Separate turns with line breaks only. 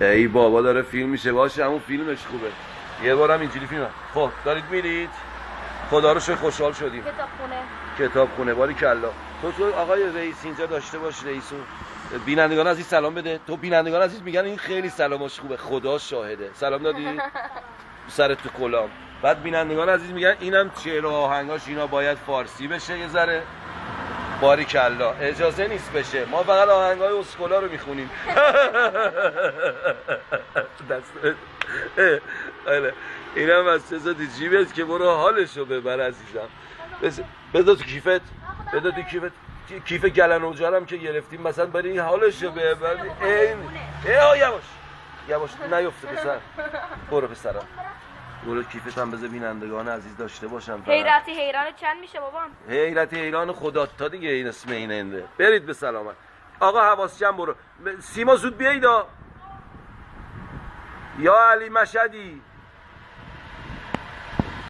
ای بابا داره فیلم میشه. باشه همون فیلمش خوبه. یه بارم اینجوری فیلم. خب دارید میرید؟ خدا رو خوشحال شدیم.
کتاب خونه
کتاب خونه باری کلا. تو تو آقای رئیس اینجا داشته باش رئیسو بینندگان عزیز سلام بده. تو بینندگان عزیز میگن این خیلی سلامش خوبه. خدا شاهده. سلام دادی؟ سر تو کلام. بعد بینندگان عزیز میگن اینم و آهنگاش اینا باید فارسی بشه یه ذره. باری کلا. اجازه نیست بشه. ما فقط آهنگای اسکولا رو می‌خونیم. دست. آره اینم از چیزا جیبت که برو حالشو ببر عزیزم. بذار تو کیفت. بذار تو کیفت. کی- کیف گلن اوجارم که گرفتیم. مثلا برای این حالشو ببر. این ای یواش. یواش. نیفته پسر. برو پسرم برو کیفت هم بذار بینندگان عزیز داشته باشم.
حیرتی حیران چند میشه بابام
حیرت ایران خدا تا دیگه این اسم این انده برید به سلامت. آقا حواس جمع برو. سیما زود بیایید. یا علی مشدی